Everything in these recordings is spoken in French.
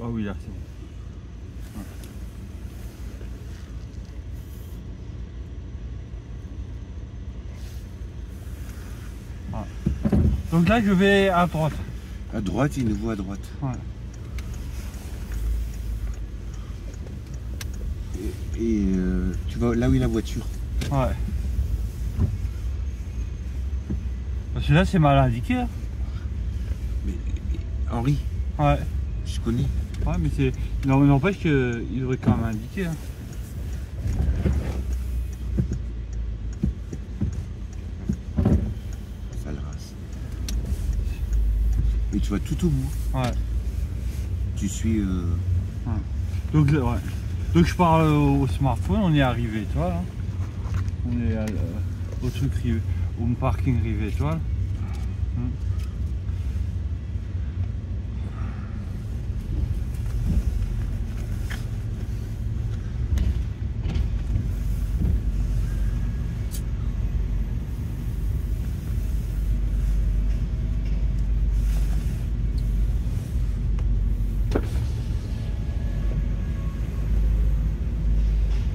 Ah oui, là, c'est bon. Donc là, je vais à droite. À droite, il une voie à droite. Ouais. Et, et, euh, tu vas là où est la voiture. Ouais. Parce que là, c'est mal indiqué. hein. Mais, mais Henri, Ouais. je connais. Ouais, mais c'est. N'empêche qu'il devrait quand même indiquer. hein. Sale race. Mais tu vas tout au bout. Ouais. Tu suis. euh, Donc, là, ouais. Donc je parle au, au smartphone, on est arrivé étoile. hein. On est à, euh, au truc au parking rive étoile. Hmm.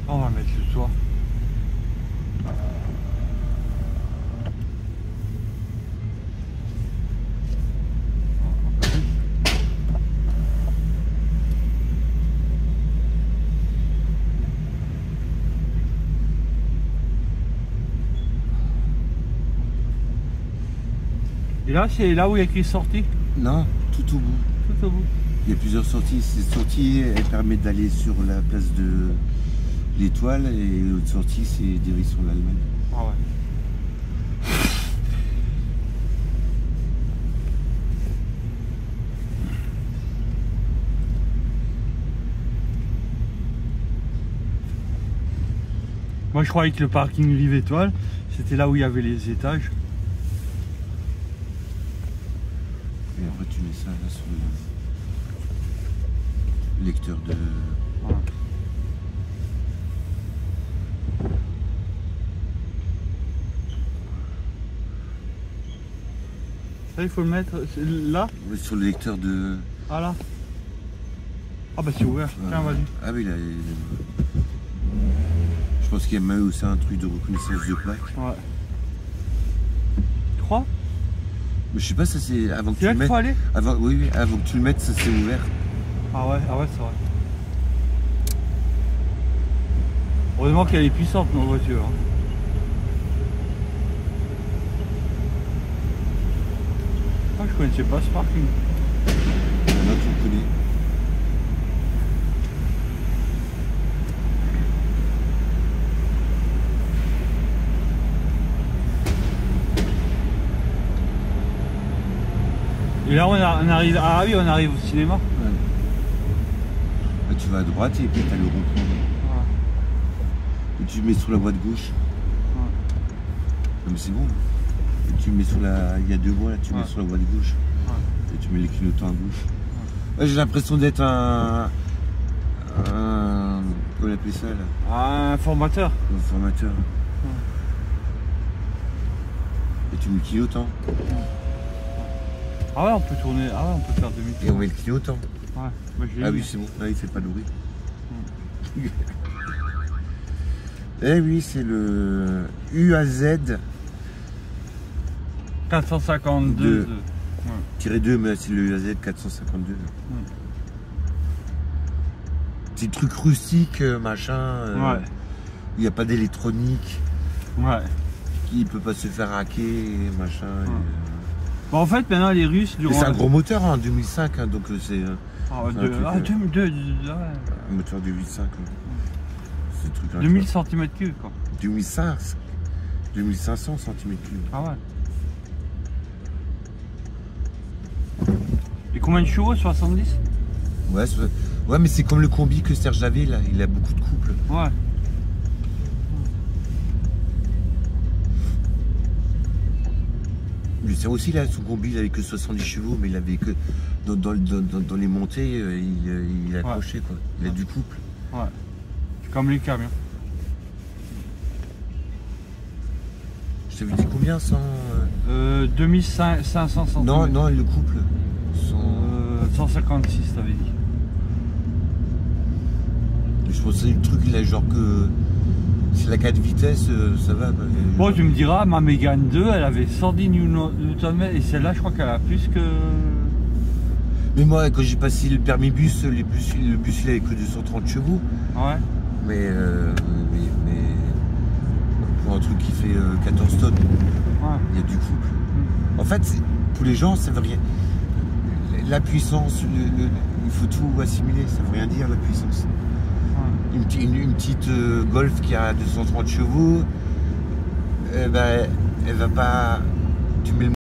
On va mettre le toit. Et là, c'est là où il y a écrit sortie Non, tout au bout. Tout au bout. Il y a plusieurs sorties. Cette sortie, elle permet d'aller sur la place de l'étoile et l'autre sortie, c'est direction l'Allemagne. Ah ouais. Moi je croyais que le parking Rive Étoile, c'était là où il y avait les étages. Et après, tu mets ça là sur le lecteur de. Ça il faut le mettre là ouais, sur le lecteur de. Ah là Ah bah c'est ouvert, tiens vas-y. Ah oui, là. il- Je pense qu'il y a même aussi un truc de reconnaissance de plaque. Ouais. Tu crois Mais je sais pas, ça c'est avant que tu là le qu'il mettes. faut aller Avant, oui, oui, avant que tu le mettes, ça c'est ouvert. Ah ouais, ah ouais c'est vrai. Heureusement qu'elle est puissante notre voiture. hein. Ah, je connaissais pas ce parking. Là, tu le connais. Et là on, a- on arrive. Ah oui on arrive au cinéma. Ouais. Là, tu vas à droite et puis tu as le rond-point. Et tu mets sur la voie de gauche. Non, mais c'est bon. Et tu mets sur la. Il y a deux voies là, tu mets Ouais. sur la voie de gauche. Et tu mets les clignotants à gauche. Ouais, J'ai l'impression d'être un. Un. Comment on appelle ça là? Un formateur. Un formateur. Et tu mets le clignotant. Ah ouais on peut tourner. Ah ouais on peut faire demi Et on met le clignotant. Ouais. Moi, l'ai Ah mis. oui, c'est bon. Là, il fait pas de bruit. Eh oui, c'est le UAZ 452. Deux. de- Tiré 2, mais c'est le UAZ 452. Petit truc rustique, euh, machin. euh, Ouais. Il n'y a pas d'électronique. Ouais. Il peut pas se faire hacker, machin. et, Bon, en fait maintenant les Russes c'est un gros moteur, hein, 2005, hein, donc euh, c'est euh, Ah, c'est un truc, ah, euh, 2002, ouais. un moteur 2005. ouais. C'est le truc 2000 cm3 quoi. 2500 2500 cm3. Ah ouais. Et combien de chevaux 70 Ouais, c'est- ouais, mais c'est comme le combi que Serge avait là, il a beaucoup de couples. Ouais. C'est aussi là, son combi, il avait que 70 chevaux, mais il avait que. Dans, dans, dans- dans- dans les montées, euh, il, euh, il a accroché quoi. Il a du couple. Ouais. C'est comme les camions. Je t'avais dit combien sans. euh, Euh, 2500 cm. Non, non, le couple. Sans- Euh, 156 t'avais dit. Je pensais que le truc, il a genre que. La 4 vitesses, euh, ça va. Bon, tu me diras, ma Mégane 2, elle avait 110 Nm et celle-là, je crois qu'elle a plus que. Mais moi, quand j'ai passé le permis bus, les bus, le bus il avait que 230 chevaux. Ouais. Mais, euh, mais, mais pour un truc qui fait euh, 14 tonnes, ouais. il y a du couple. En fait, pour les gens, ça veut rien. La puissance, le- le- il faut tout assimiler, ça veut rien dire la puissance. ouais. Une, une- une petite euh, Golf qui a 230 chevaux, eh ben, elle va pas. Tu mets le